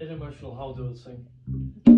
in emotional how do thing.